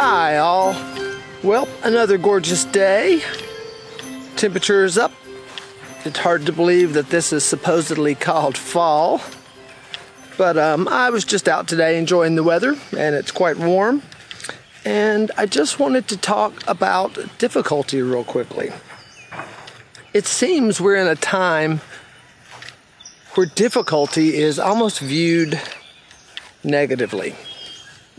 Hi, all. Well, another gorgeous day. Temperature is up. It's hard to believe that this is supposedly called fall. But um, I was just out today enjoying the weather, and it's quite warm. And I just wanted to talk about difficulty real quickly. It seems we're in a time where difficulty is almost viewed negatively.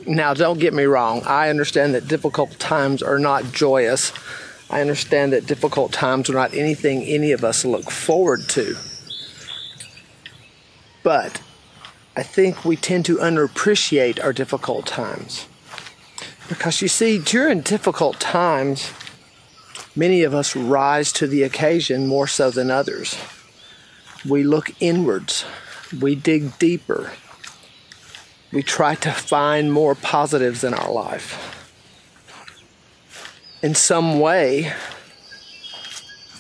Now, don't get me wrong. I understand that difficult times are not joyous. I understand that difficult times are not anything any of us look forward to. But I think we tend to underappreciate our difficult times. Because you see, during difficult times, many of us rise to the occasion more so than others. We look inwards, we dig deeper, we try to find more positives in our life. In some way,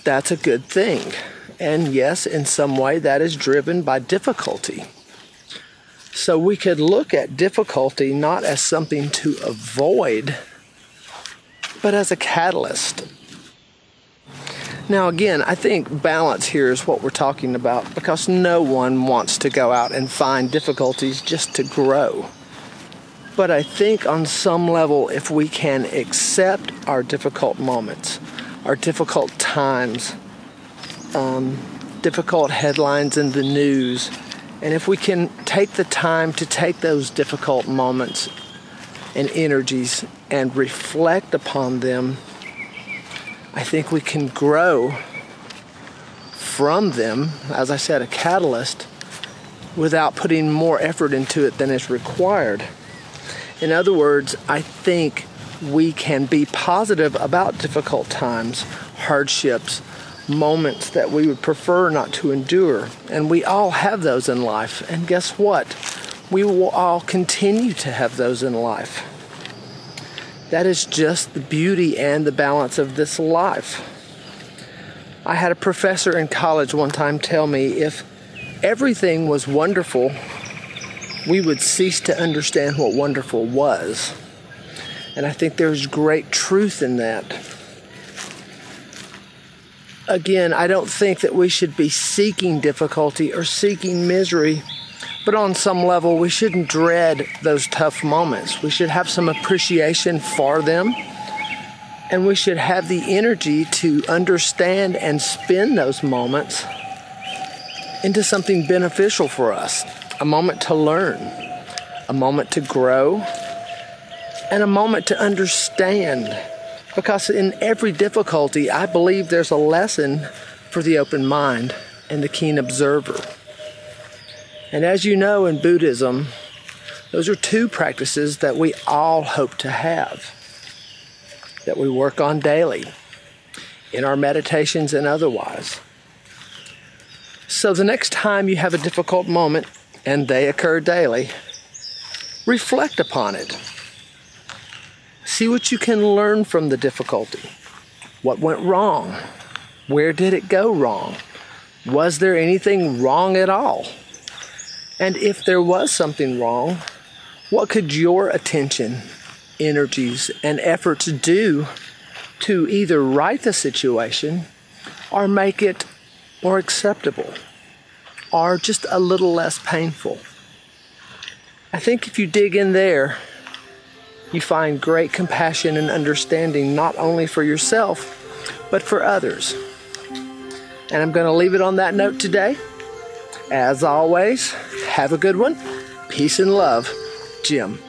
that's a good thing. And yes, in some way, that is driven by difficulty. So we could look at difficulty not as something to avoid, but as a catalyst now, again, I think balance here is what we're talking about because no one wants to go out and find difficulties just to grow. But I think on some level, if we can accept our difficult moments, our difficult times, um, difficult headlines in the news, and if we can take the time to take those difficult moments and energies and reflect upon them I think we can grow from them, as I said, a catalyst, without putting more effort into it than is required. In other words, I think we can be positive about difficult times, hardships, moments that we would prefer not to endure. And we all have those in life. And guess what? We will all continue to have those in life. That is just the beauty and the balance of this life. I had a professor in college one time tell me if everything was wonderful, we would cease to understand what wonderful was. And I think there's great truth in that. Again, I don't think that we should be seeking difficulty or seeking misery but on some level, we shouldn't dread those tough moments. We should have some appreciation for them. And we should have the energy to understand and spin those moments into something beneficial for us a moment to learn, a moment to grow, and a moment to understand. Because in every difficulty, I believe there's a lesson for the open mind and the keen observer. And as you know in Buddhism, those are two practices that we all hope to have, that we work on daily in our meditations and otherwise. So the next time you have a difficult moment, and they occur daily, reflect upon it. See what you can learn from the difficulty. What went wrong? Where did it go wrong? Was there anything wrong at all? And if there was something wrong, what could your attention, energies, and efforts do to either right the situation or make it more acceptable or just a little less painful? I think if you dig in there, you find great compassion and understanding not only for yourself, but for others. And I'm going to leave it on that note today. As always, have a good one. Peace and love, Jim.